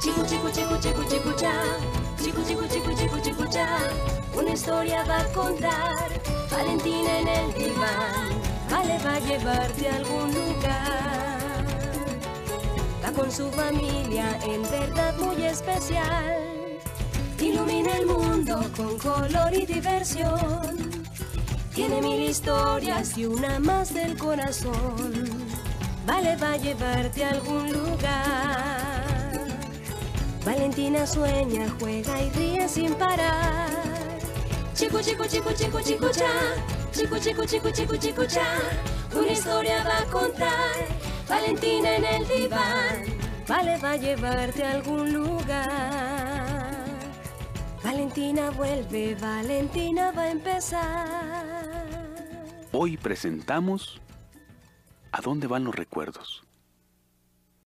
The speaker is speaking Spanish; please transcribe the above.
Chico, chico, chico, chico, chico, cha. Chico, chico, chico, chico, chico, cha. Una historia va a contar. Valentina en el diván. Vale, va a llevarte a algún lugar. Va con su familia, en verdad muy especial. Ilumina el mundo con color y diversión. Tiene mil historias y una más del corazón. Vale, va a llevarte a algún lugar. Valentina sueña, juega y ríe sin parar. Chico, chico, chico, chico, chico, cha. Chico, chico, chico, chico, chico, cha. Una historia va a contar. Valentina en el diván. Vale, va a llevarte a algún lugar. Valentina vuelve, Valentina va a empezar. Hoy presentamos ¿A dónde van los recuerdos?